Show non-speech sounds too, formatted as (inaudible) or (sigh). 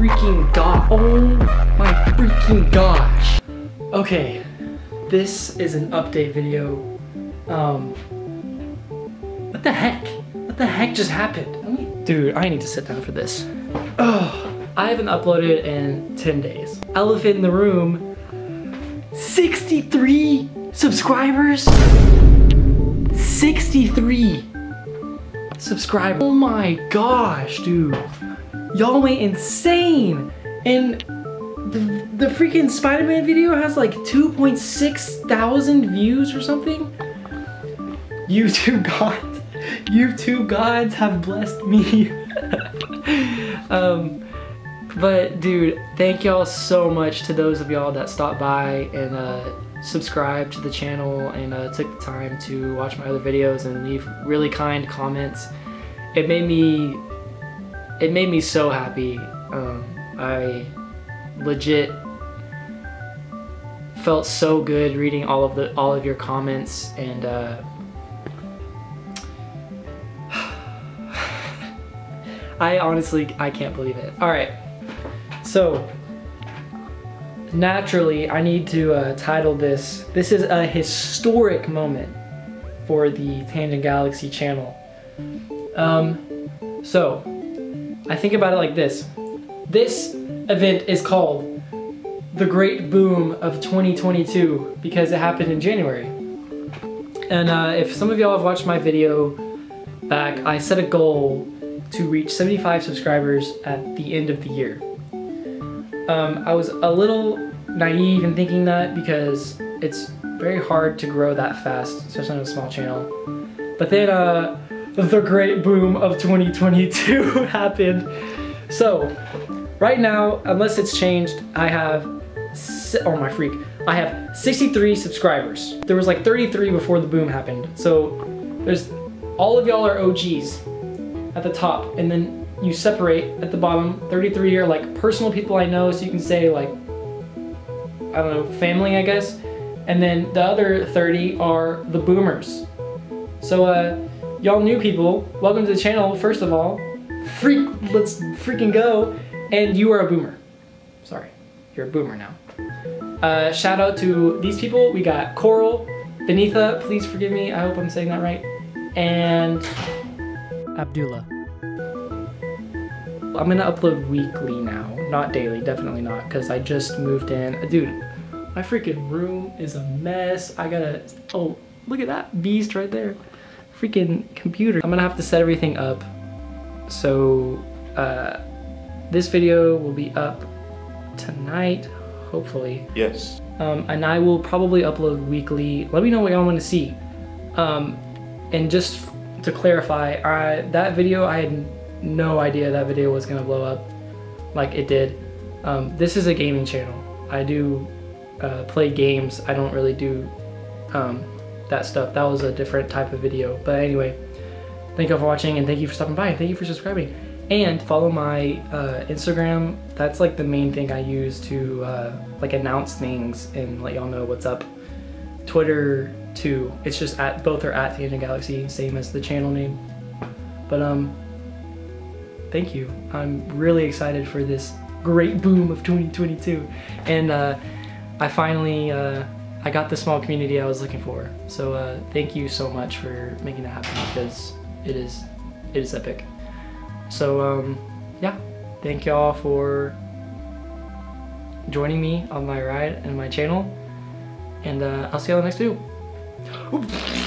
freaking god. Oh my freaking gosh. Okay, this is an update video. Um, what the heck? What the heck just happened? Dude, I need to sit down for this. Oh, I haven't uploaded in 10 days. Elephant in the room, 63 subscribers? 63 subscribers. Oh my gosh, dude. Y'all went insane. And the, the freaking Spider-Man video has like 2.6 thousand views or something. YouTube gods, YouTube gods have blessed me. (laughs) um, but dude, thank y'all so much to those of y'all that stopped by and uh, subscribed to the channel and uh, took the time to watch my other videos and leave really kind comments. It made me, it made me so happy. Um, I legit felt so good reading all of the all of your comments and uh, (sighs) I honestly I can't believe it. All right, so naturally I need to uh, title this. This is a historic moment for the Tanjin Galaxy channel. Um, so I think about it like this. This event is called the Great Boom of 2022 because it happened in January. And uh, if some of y'all have watched my video back, I set a goal to reach 75 subscribers at the end of the year. Um, I was a little naive in thinking that because it's very hard to grow that fast, especially on a small channel. But then uh, the great boom of 2022 (laughs) happened. So right now, unless it's changed, I have, oh my freak, I have 63 subscribers. There was like 33 before the boom happened. So there's, all of y'all are OGs at the top and then you separate at the bottom. 33 are like personal people I know, so you can say like, I don't know, family I guess. And then the other 30 are the boomers. So uh, y'all new people, welcome to the channel first of all. Freak, let's freaking go. And you are a boomer. Sorry, you're a boomer now. Uh, shout out to these people. We got Coral, Benitha, please forgive me, I hope I'm saying that right. And Abdullah. I'm gonna upload weekly now, not daily, definitely not, because I just moved in. Dude, my freaking room is a mess. I gotta, oh, look at that beast right there. Freaking computer. I'm gonna have to set everything up. So, uh, this video will be up tonight, hopefully. Yes. Um, and I will probably upload weekly. Let me know what y'all want to see. Um, and just to clarify, I, that video, I had no idea that video was gonna blow up like it did. Um, this is a gaming channel. I do uh, play games. I don't really do um, that stuff. That was a different type of video. But anyway, thank you for watching and thank you for stopping by thank you for subscribing. And follow my uh, Instagram. That's like the main thing I use to uh, like announce things and let y'all know what's up. Twitter too. It's just at both are at Tanjin Galaxy, same as the channel name. But um, thank you. I'm really excited for this great boom of 2022, and uh, I finally uh, I got the small community I was looking for. So uh, thank you so much for making that happen because it is it is epic. So um, yeah, thank y'all for joining me on my ride and my channel, and uh, I'll see the next video. Oops.